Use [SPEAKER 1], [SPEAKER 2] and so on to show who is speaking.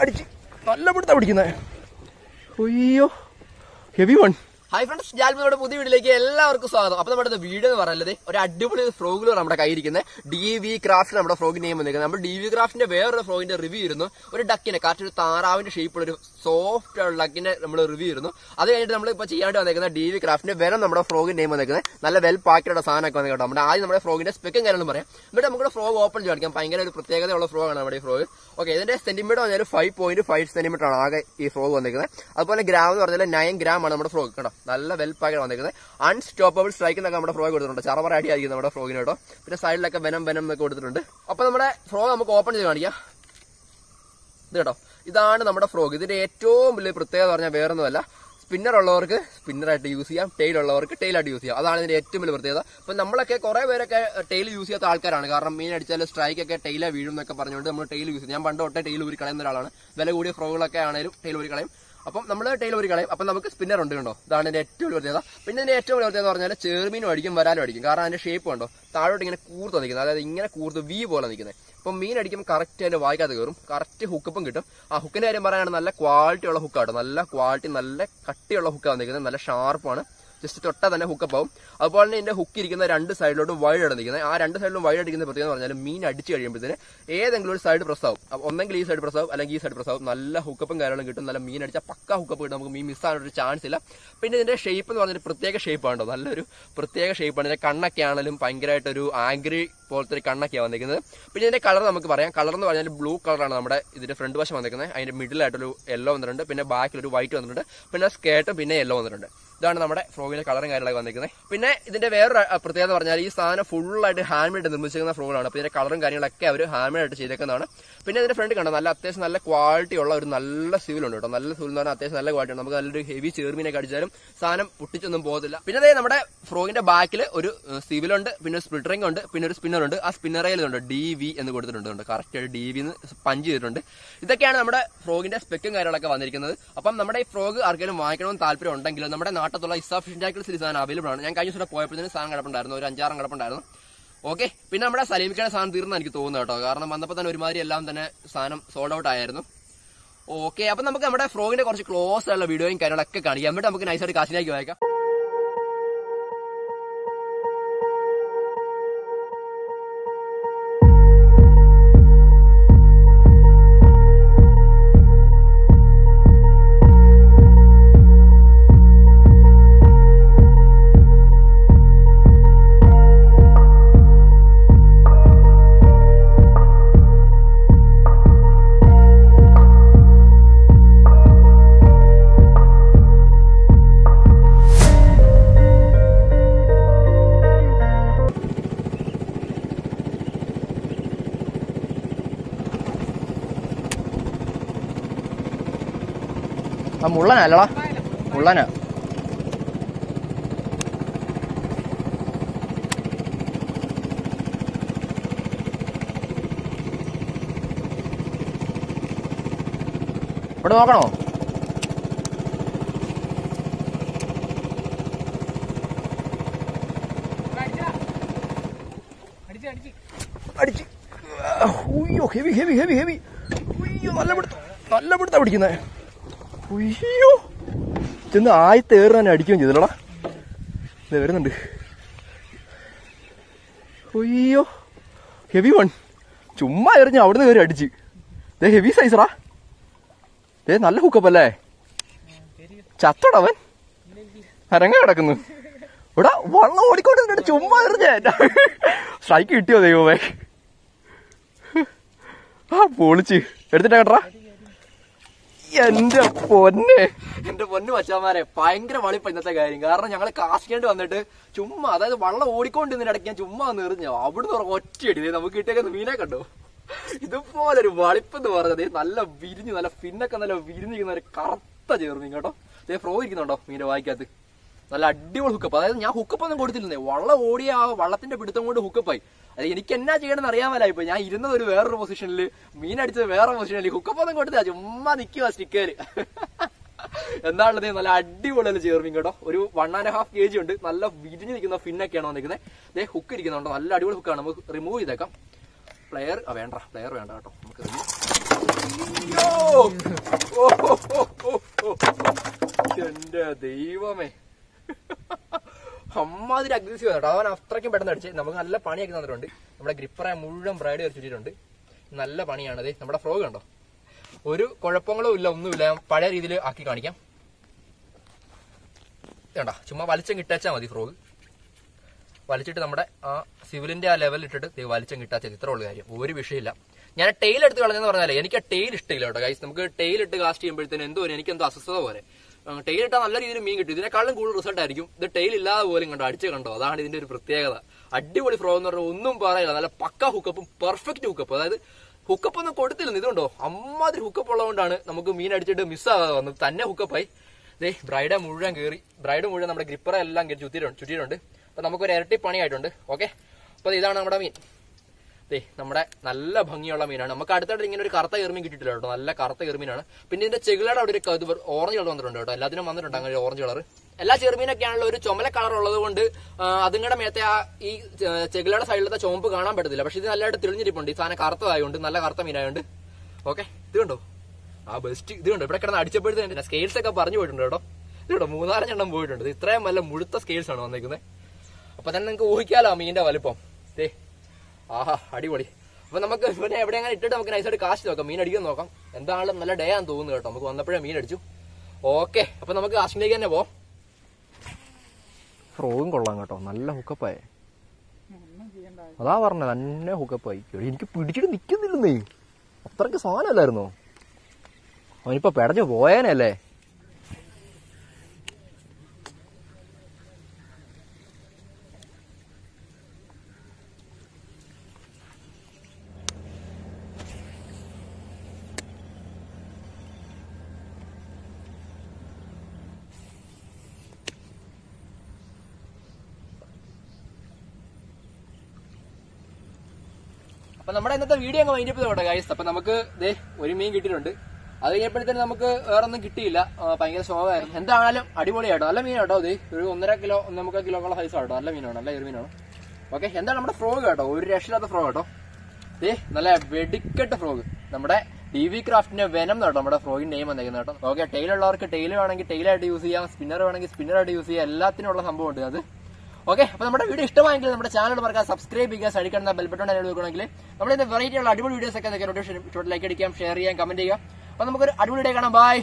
[SPEAKER 1] അടിച്ച് നല്ല പിടുത്താ പിടിക്കുന്നത് അയ്യോ ഹെവി വൺ
[SPEAKER 2] ഹായ് ഫ്രണ്ട്സ് ഞാൻ നമ്മുടെ പുതിയ വീട്ടിലേക്ക് എല്ലാവർക്കും സ്വാഗതം. അപ്പൊ നമ്മുടെ വീഡിയോ എന്ന് പറയുന്നത് ഒരു അടിപൊളി ഫ്രോഗിൽ നമ്മുടെ കയ്യിരിക്കുന്നത് ഡി വി ക്രാഫ്റ്റ് നമ്മുടെ ഫ്രോഗ് നെയിം വന്നിരിക്കുന്നത്. നമ്മൾ ഡി വി ക്രാഫ്റ്റിന്റെ വേറൊരു ഫ്രോഗിന്റെ റിവ്യൂ ആയിരുന്നു ഒരു ഡക്കിനെ കറക്റ്റ് ഒരു താറാവിന്റെ ഷേപ്പുള്ള ഒരു സോഫ്റ്റ് ഡക്കിനെ നമ്മൾ റിവ്യൂ ആയിരുന്നു അത് കഴിഞ്ഞിട്ട് നമ്മൾ ഇപ്പോൾ ചെയ്യാണ്ട് വന്നിരിക്കുന്ന ഡി വി ക്രാഫ്റ്റിന്റെ വേറെ നമ്മുടെ ഫ്രോഗിന്റെ നെയിം വന്നിരിക്കുന്നത് നല്ല വെൽ പാക്കറ്റുള്ള സാധനമൊക്കെ കേട്ടോ. നമ്മുടെ ആദ്യം നമ്മുടെ ഫ്രോഗിന്റെ സ്പെക്കും കാര്യങ്ങളും പറയാം. എന്നിട്ട് നമ്മുടെ ഫ്രോഗ് ഓപ്പൺ ചെയ്ത് കാണിക്കാം. ഭയങ്കര ഒരു പ്രത്യേകതയുള്ള ഫ്രോഗാണ് നമ്മുടെ ഈ ഫ്രോഗ് ഓക്കെ ഇതിന്റെ സെന്റിമീറ്റർ വന്നാൽ ഫൈവ് പോയിന്റ് ഫൈവ് സെന്റിമീറ്റർ ആണ് ആകെ ഈ ഫ്രോഗ് വന്നിരിക്കുന്നത് അതുപോലെ ഗ്രാം എന്ന് പറഞ്ഞാൽ നയൻ ഗ്രാം ആണ് നമ്മുടെ ഫ്രോഗ് കേട്ടോ. നല്ല വെൽ പാക്കാണ് വന്നിരിക്കുന്നത്. അൺസ്റ്റോപ്പബിൾ സ്ട്രൈക്ക് എന്നൊക്കെ നമ്മുടെ ഫ്രോഗ് കൊടുത്തിട്ടുണ്ട്. ചറവറ അടി ആയിരിക്കും നമ്മുടെ ഫ്രോഗിന് കേട്ടോ. പിന്നെ സൈഡിലൊക്കെ വെനം വെനം എന്നൊക്കെ കൊടുത്തിട്ടുണ്ട്. അപ്പൊ നമ്മുടെ ഫ്രോഗ് നമുക്ക് ഓപ്പൺ ചെയ്ത് കാണിക്കാം. ഇത് കേട്ടോ. ഇതാണ് നമ്മുടെ ഫ്രോഗ് ഇതിന്റെ ഏറ്റവും വലിയ പ്രത്യേകത പറഞ്ഞാൽ വേറൊന്നുമല്ല. സ്പിന്നർ ഉള്ളവർക്ക് സ്പിന്നറായിട്ട് യൂസ് ചെയ്യാം. ടെയിൽ ഉള്ളവർക്ക് ടെയിലായിട്ട് യൂസ് ചെയ്യാം. അതാണ് ഇതിന്റെ ഏറ്റവും വലിയ പ്രത്യേകത. അപ്പൊ നമ്മളൊക്കെ കുറെ പേരൊക്കെ ടെയിൽ യൂസ് ചെയ്യാത്ത ആൾക്കാരാണ്. കാരണം മീൻ അടിച്ചാൽ സ്ട്രൈക്ക് ഒക്കെ ടെയിലെ വീഴും എന്നൊക്കെ പറഞ്ഞുകൊണ്ട് നമ്മൾ ടെയിൽ യൂസ് ചെയ്യും. ഞാൻ പണ്ട് തൊട്ടേ ടെയിൽ ഊരി ഒരാളാണ്. വില കൂടിയ ഫ്രോഗുകളൊക്കെ ആണെങ്കിലും ടെയിൽ ഊരി അപ്പം നമ്മൾ ടൈൽ ഒരു കളയും. അപ്പം നമുക്ക് സ്പിന്നർ ഉണ്ട് കണ്ടോ? ഇതാണ് ഇതിന്റെ ഏറ്റവും വലിയ പ്രത്യേകത. പിന്നെ ഇതിന്റെ ഏറ്റവും വലിയ പ്രത്യേകത എന്ന് പറഞ്ഞാൽ ചെറുമീനും അടിക്കും വരാലും അടിക്കും. കാരണം അതിന്റെ ഷേപ്പ് കണ്ടോ? താഴോട്ട് ഇങ്ങനെ കൂർത്ത് നിൽക്കുന്നത്. അതായത് ഇങ്ങനെ കൂർത്ത് വി പോലെ നിൽക്കുന്നത്. അപ്പം മീൻ അടിക്കുമ്പോൾ കറക്റ്റ് അതിന്റെ വായിക്കാതെ കയറും. കറക്റ്റ് ഹുക്കപ്പും കിട്ടും. ആ ഹുക്കിന്റെ കാര്യം പറയുകയാണെങ്കിൽ നല്ല ക്വാളിറ്റി ഉള്ള ഹുക്കാട്ടോ നല്ല ക്വാളിറ്റി നല്ല കട്ടിയുള്ള ഹുക്കാണ് നിൽക്കുന്നത് നല്ല ഷാർപ്പാണ് ജസ്റ്റ് തൊട്ടാൽ തന്നെ ഹുക്കപ്പ് ആവും. അതുപോലെ തന്നെ ഇതിന്റെ ഹുക്ക് ഇരിക്കുന്ന രണ്ട് സൈഡിലോട്ടും വൈഡ് അടന്നിരിക്കുന്നത് ആ രണ്ട് സൈഡിലും വൈഡ് അടിക്കുന്ന പ്രത്യേകത പറഞ്ഞാൽ മീൻ അടിച്ച് കഴിയുമ്പോഴത്തേന് ഏതെങ്കിലും ഒരു സൈഡ് പ്രസ് ആവും. ഒന്നെങ്കിൽ ഈ സൈഡ് പ്രസ് അല്ലെങ്കിൽ ഈ സൈഡ് പ്രസ് നല്ല ഹുക്കപ്പും കാര്യങ്ങളും കിട്ടും. നല്ല മീൻ അടിച്ചാൽ പക്ക ഹുക്കപ്പ് കിട്ടും. നമുക്ക് മീൻ മിസ്സാകാനൊരു ചാൻസ് ഇല്ല. പിന്നെ ഇതിന്റെ ഷേപ്പ് എന്ന് പറഞ്ഞാൽ പ്രത്യേക ഷേപ്പാണ് കേട്ടോ. നല്ലൊരു പ്രത്യേക ഷേപ്പാണ് ഇതിന്റെ കണ്ണൊക്കെ ആണെങ്കിലും ഭയങ്കരമായിട്ടൊരു ആംഗ്രി പോലത്തെ ഒരു കണ്ണൊക്കെയാണ് വന്നിരിക്കുന്നത്. പിന്നെ ഇതിന്റെ കളർ നമുക്ക് പറയാം. കളർ എന്ന് പറഞ്ഞാൽ ബ്ലൂ കളറാണ് നമ്മുടെ ഇതിന്റെ ഫ്രണ്ട് വശം വന്നിരിക്കുന്നത്. അതിന്റെ മിഡിലായിട്ടൊരു യെല്ലോ വന്നിട്ടുണ്ട്. പിന്നെ ബാക്കിൽ ഒരു വൈറ്റ് വന്നിട്ടുണ്ട്. പിന്നെ സ്കേർട്ടും പിന്നെ യെല്ലോ വന്നിട്ടുണ്ട്. ഇതാണ് നമ്മുടെ ഫ്രോഗിന്റെ കളറും കാര്യങ്ങളൊക്കെ വന്നിരിക്കുന്നത്. പിന്നെ ഇതിന്റെ വേറൊരു പ്രത്യേകത പറഞ്ഞാൽ ഈ സാധനം ഫുള്ളായിട്ട് മെയ്ഡ് നിർമ്മിച്ചിരിക്കുന്ന ഫ്രോഗാണ് അപ്പോൾ ഇതിന്റെ കളറും കാര്യങ്ങളൊക്കെ അവർ ആയിട്ട് ചെയ്തേക്കുന്നതാണ്. പിന്നെ ഇതിന്റെ ഫ്രണ്ട് കണ്ടോ നല്ല അത്യാവശ്യം നല്ല ക്വാളിറ്റി ഉള്ള ഒരു നല്ല സിവിലുണ്ട് കേട്ടോ. നല്ല സിവിൽ എന്ന് പറഞ്ഞാൽ അത്യാവശ്യം നല്ല ക്വാളിറ്റി ഉണ്ട്. നമുക്ക് നല്ലൊരു ഹെവി ചേർമീനൊക്കെ അടിച്ചാലും സാധനം പൊട്ടിച്ചൊന്നും പോകത്തില്ല. പിന്നെ അതേ നമ്മുടെ ഫ്രോഗിന്റെ ബാക്കിൽ ഒരു സിവിലുണ്ട് പിന്നെ സ്പ്ലിറ്ററിംഗ് ഉണ്ട് പിന്നെ ഒരു സ്പിന്നർ ഉണ്ട്. ആ സ്പിന്നറയിലുണ്ട് ഡി വി എന്ന് കൊടുത്തിട്ടുണ്ട് കറക്റ്റ് ഡി വി എന്ന് പഞ്ച് ചെയ്തിട്ടുണ്ട്. ഇതൊക്കെയാണ് നമ്മുടെ ഫ്രോഗിന്റെ സ്പെക്കും കാര്യങ്ങളൊക്കെ വന്നിരിക്കുന്നത്. അപ്പം നമ്മുടെ ഈ ഫ്രോഗ് ആർക്കെങ്കിലും വാങ്ങിക്കണമെന്ന് താല്പര്യം ഉണ്ടെങ്കിൽ നമ്മുടെ നാട്ടിലുള്ള ഇസാഫിഷ്യന്റ് ആയിട്ടുള്ള ഈ സാധനം അവൈലബിൾ ആണ്. ഞാൻ കഴിഞ്ഞ ദിവസം പോയപ്പോഴത്തേന് സാധനം കിടപ്പുണ്ടായിരുന്നു. ഒരു അഞ്ചാറും കിടപ്പുണ്ടായിരുന്നു. ഓക്കെ പിന്നെ നമ്മുടെ സലീമിക്കയുടെ സാധനം തീർന്നു എനിക്ക് തോന്നുന്നു കേട്ടോ. കാരണം വന്നപ്പോൾ തന്നെ ഒരുമാതിരി എല്ലാം തന്നെ സാധനം സോൾഡ് ഔട്ട് ആയിരുന്നു. ഓക്കെ അപ്പം നമുക്ക് നമ്മുടെ ഫ്രോഗിന്റെ കുറച്ച് ക്ലോസ് ആയുള്ള വീഡിയോയും കാര്യങ്ങളൊക്കെ കാണിക്കാം എന്നിട്ട് നമുക്ക് നൈസായിട്ട് കാശിലേക്ക് വായിക്കാം.
[SPEAKER 1] മുള്ളനല്ലടാ. മുള്ളനാ. ഇവിടെ നോക്കണോ? അടിച്ച്. Heavy heavy heavy heavy. നല്ല പിടുത്തം. നല്ല പിടുത്താ പിടിക്കുന്നത് ഉയ്യോ ചെന്ന് ആയത്തേറ് തന്നെ അടിക്കുകയും ചെയ്തല്ലോടാ. ഇത് വരുന്നുണ്ട്. ഉയ്യോ ഹെവി വൺ ചുമ്മാ എറിഞ്ഞു അവിടുന്ന് കയറി അടിച്ച്. ദേ ഹെവി സൈസറാ ദേ നല്ല ഹുക്കപ്പല്ലേ ചത്തോടവൻ അരങ്ങ കിടക്കുന്നു. ഇവിടെ വള്ളം ഓടിക്കൊണ്ടിരുന്നിട്ട് ചുമ്മാ എറിഞ്ഞേ. സ്ട്രൈക്ക് കിട്ടിയോ ദൈവമേ? ആ പൊളിച്ച്. എടുത്തിട്ടാ കേട്ടാ എന്റെ പൊന്ന്.
[SPEAKER 2] എന്റെ പൊന്ന് വച്ചാമാരെ ഭയങ്കര വളിപ്പ ഇന്നത്തെ കാര്യം. കാരണം ഞങ്ങൾ കാശിക്കേണ്ടി വന്നിട്ട് ചുമ്മാ അതായത് വള്ളം ഓടിക്കൊണ്ടിരുന്ന ഇടയ്ക്ക് ഞാൻ ചുമ്മാ നിറഞ്ഞു അവിടുന്ന് ഒറ്റയടി. നമുക്ക് കിട്ടിയേക്കുന്ന മീനെ കണ്ടോ. ഇതുപോലൊരു വളിപ്പെന്ന് പറഞ്ഞത് നല്ല വിരിഞ്ഞ് നല്ല ഫിന്നൊക്കെ നല്ല വിരിഞ്ഞിരിക്കുന്ന ഒരു കറുത്ത ചേർമീൻ കേട്ടോ. ദേ ഫ്രോ ഇരിക്കുന്നുണ്ടോ മീനെ വായിക്കകത്ത്? നല്ല അടിപൊളി ഹുക്കപ്പ് അതായത് ഞാൻ ഹുക്കപ്പ് ഒന്നും കൊടുത്തിരുന്നേ വള്ളം ഓടിയ വള്ളത്തിന്റെ പിടുത്തം കൊണ്ട് ഹുക്കപ്പായി അത് എനിക്ക് എന്നാ ചെയ്യണമെന്ന് അറിയാമല്ല ഇപ്പൊ. ഞാൻ ഇരുന്ന ഒരു വേറൊരു പൊസിഷനിൽ മീൻ അടിച്ചത് വേറെ പൊസിഷനിൽ ഹുക്കപ്പൊന്നും കൊടുത്താ ചുമ്മാ നിൽക്കുക സ്റ്റിക്കേൽ എന്താണത് നല്ല അടിപൊളിയല്ല ചേർമീൻ കേട്ടോ ഒരു one and half K G ഉണ്ട്. നല്ല വിരിഞ്ഞ് നിൽക്കുന്ന ഫിന്നൊക്കെയാണ് വന്നിരിക്കുന്നത് ദേ ഹുക്ക് ഇരിക്കുന്നുണ്ടോ? നല്ല അടിപൊളി ഹുക്കാണ് നമുക്ക് റിമൂവ് ചെയ്തേക്കാം. പ്ലെയർ വേണ്ട. പ്ലെയർ വേണ്ട കേട്ടോ. നമുക്ക്. എന്റെ ദൈവമേ. അമ്മാതിരി അഗ്രസീവ് കേട്ടോ അവൻ അത്രയ്ക്കും പെട്ടെന്ന് അടിച്ച് നമുക്ക് നല്ല പണിയൊക്കെ തന്നിട്ടുണ്ട്. നമ്മുടെ ഗ്രിപ്പറെ മുഴുവൻ ബ്രൈഡ് ചുറ്റിയിട്ടുണ്ട് നല്ല പണിയാണത് നമ്മുടെ ഫ്രോഗ് കണ്ടോ? ഒരു കുഴപ്പങ്ങളും ഇല്ല ഒന്നുമില്ല. പഴയ രീതിയിൽ ആക്കി കാണിക്കാം. വേണ്ട ചുമ്മാ വലിച്ചം കിട്ടാച്ചാൽ മതി ഫ്രോഗ് വലിച്ചിട്ട് നമ്മുടെ ആ സിവിലിന്റെ ആ ലെവൽ ഇട്ടിട്ട് വലിച്ചം കിട്ടാച്ചത് ഇത്ര ഉള്ള കാര്യം. ഒരു വിഷയമില്ല. ഞാൻ ടെയിൽ എടുത്ത് കളഞ്ഞെന്ന് പറഞ്ഞാലേ എനിക്ക് ആ ടെയിൽ ഇഷ്ടമില്ല കേട്ടോ ഗൈസ് നമുക്ക് ടെയിൽ ഇട്ട് കാസ്റ്റ് ചെയ്യുമ്പോഴത്തേന് എന്തോ എനിക്ക് എന്തോ അസ്വസ്ഥത പോലെ. ടെയിൽ ഇട്ടാൽ നല്ല രീതിയിൽ മീൻ കിട്ടും. ഇതിനേക്കാളും കൂടുതൽ റിസൾട്ട് ആയിരിക്കും. ഇത് ടെയിൽ ഇല്ലാതെ പോലും കണ്ടോ അടിച്ച് കണ്ടോ? അതാണ് ഇതിന്റെ ഒരു പ്രത്യേകത. അടിപൊളി ഫ്രോ എന്ന് പറഞ്ഞാൽ ഒന്നും പറയില്ല. നല്ല പക്ക ഹുക്കപ്പും പെർഫെക്റ്റ് ഹുക്കപ്പ് അതായത് ഹുക്കപ്പ് ഒന്നും കൊടുത്തില്ല ഇതുണ്ടോ? അമ്മാതിരി ഹുക്കപ്പ് ഉള്ളതുകൊണ്ടാണ് നമുക്ക് മീൻ അടിച്ചിട്ട് മിസ്സാകാതെ വന്നത്. തന്നെ ഹുക്കപ്പായി ദേ ബ്രൈഡ് മുഴുവൻ കയറി ബ്രൈഡ് മുഴുവൻ നമ്മുടെ ഗ്രിപ്പറെല്ലാം ചുറ്റിയിട്ടുണ്ട് ചുറ്റിയിട്ടുണ്ട്. അപ്പൊ നമുക്കൊരു ഇരട്ടി പണിയായിട്ടുണ്ട്. ഓക്കെ അപ്പൊ ഇതാണ് നമ്മുടെ മീൻ. ദേ നമ്മുടെ നല്ല ഭംഗിയുള്ള മീനാണ്. നമുക്ക് അടുത്തായിട്ട് ഇങ്ങനെ ഒരു കറുത്ത എർമീൻ കിട്ടിയിട്ടില്ല കേട്ടോ. നല്ല കറുത്ത എർമീനാണ് പിന്നെ ഇതിന്റെ ചെകിളയുടെ അവിടെ ഒരു ഓറഞ്ച് കളർ വന്നിട്ടുണ്ട് കേട്ടോ. എല്ലാത്തിനും വന്നിട്ടുണ്ട് അങ്ങനെ ഓറഞ്ച് കളർ എല്ലാ ചെറുമീനൊക്കെ ആണല്ലോ ഒരു ചുമല കളർ ഉള്ളത് കൊണ്ട് അതുങ്ങളുടെ മേത്തെ ആ ഈ ചെകിലയുടെ സൈഡിലത്തെ ചുമപ്പ് കാണാൻ പറ്റത്തില്ല. പക്ഷെ ഇത് നല്ലതായിട്ട് തെളിഞ്ഞിരിപ്പുണ്ട്. ഈ സാധനം കറുത്തതായതുകൊണ്ട് നല്ല കറുത്ത മീനായതുകൊണ്ട് ഓക്കെ ഇത് കണ്ടോ? ആ ബെസ്റ്റ് ഇത് കണ്ടോ? ഇവിടെ കിടന്ന് അടിച്ചപ്പോഴത്തേന് സ്കെയിൽസ് ഒക്കെ പറഞ്ഞു പോയിട്ടുണ്ട് കേട്ടോ. ഇത് കേട്ടോ മൂന്നാലഞ്ചെണ്ണം പോയിട്ടുണ്ട്. ഇത് ഇത്രയും നല്ല മുഴുത്ത സ്കെയിൽസ് ആണ് വന്നേക്കുന്നത് അപ്പൊ തന്നെ നിങ്ങൾക്ക് ഊഹിക്കാലോ മീനിന്റെ വലിപ്പം. ദേ ആഹാ അടിപൊളി. അപ്പൊ നമുക്ക് പിന്നെ എവിടെ അങ്ങനെ ഇട്ടിട്ട് നമുക്ക് നൈസായിട്ട് കാശ് നോക്കാം മീൻ അടിക്കാൻ നോക്കാം. എന്താണെങ്കിലും നല്ല ഡേ ആണെന്ന് തോന്നുന്നു കേട്ടോ. നമുക്ക് വന്നപ്പോഴേ മീൻ അടിച്ചു. ഓക്കെ അപ്പൊ നമുക്ക് കാശിലേക്ക് തന്നെ പോവാം.
[SPEAKER 1] ഫ്രോഗും കൊള്ളാം കേട്ടോ. നല്ല ഹുക്കപ്പായേ അതാ പറഞ്ഞത് തന്നെ ഹുക്കപ്പായി എടീ, എനിക്ക് പിടിച്ചിട്ട് നിക്കുന്നില്ലെന്നേ. അത്രയ്ക്ക് സാധനമല്ലായിരുന്നോ? അവനിപ്പോ പെടഞ്ഞു പോയേനല്ലേ
[SPEAKER 2] അപ്പൊ നമ്മുടെ ഇന്നത്തെ വീഡിയോ അങ്ങ് വൈൻഡപ്പ് ചെയ്തോട്ടെ ഗൈസ് അപ്പൊ നമുക്ക് ദേ ഒരു മീൻ കിട്ടിയിട്ടുണ്ട്. അത് കഴിഞ്ഞപ്പോഴത്തേന് നമുക്ക് വേറെ ഒന്നും കിട്ടിയില്ല ഭയങ്കര ശോകമായിരുന്നു എന്താണാലും അടിപൊളിയാട്ടോ. നല്ല മീൻ കേട്ടോ ഇത്. ഒരു ഒന്നര കിലോ നമുക്ക് കിലോക്കുള്ള സൈസ് ആട്ടോ. നല്ല മീനാണ് നല്ല മീനാണ്. ഓക്കെ എന്താണ് നമ്മുടെ ഫ്രോഗ് കേട്ടോ ഒരു രക്ഷയില്ലാത്ത ഫ്രോഗ് കേട്ടോ ദേ നല്ല വെടിക്കെട്ട് ഫ്രോഗ് നമ്മുടെ ഡി വി ക്രാഫ്റ്റിന്റെ വെനം കേട്ടോ നമ്മുടെ ഫ്രോഗിന്റെ നെയിം വന്നേക്കുന്നത് കേട്ടോ. ഓക്കെ ടെയിൽ ഉള്ളവർക്ക് ടെയിൽ വേണമെങ്കിൽ ടെയിലായിട്ട് യൂസ് ചെയ്യാം. സ്പിന്നർ വേണമെങ്കിൽ സ്പിന്നറായിട്ട് യൂസ് ചെയ്യാം. എല്ലാത്തിനും ഉള്ള സംഭവം ഉണ്ട് അത്. ഓക്കെ അപ്പൊ നമ്മുടെ വീഡിയോ ഇഷ്ടമായെങ്കിൽ നമ്മുടെ ചാനൽ പറയുക സബ്സ്ക്രൈബ് ചെയ്യുക സടിക്കണം ബെൽബട്ടൺ വെക്കണമെങ്കിൽ നമ്മൾ വെറൈറ്റി ഉള്ള അടിപൊളി വീഡിയോസ് ഒക്കെ ലൈക്ക് അടിക്കാം ഷെയർ ചെയ്യാം കമന്റ് ചെയ്യാം അപ്പൊ നമുക്കൊരു അടിപൊളി ഡേ കാണാം. ബൈ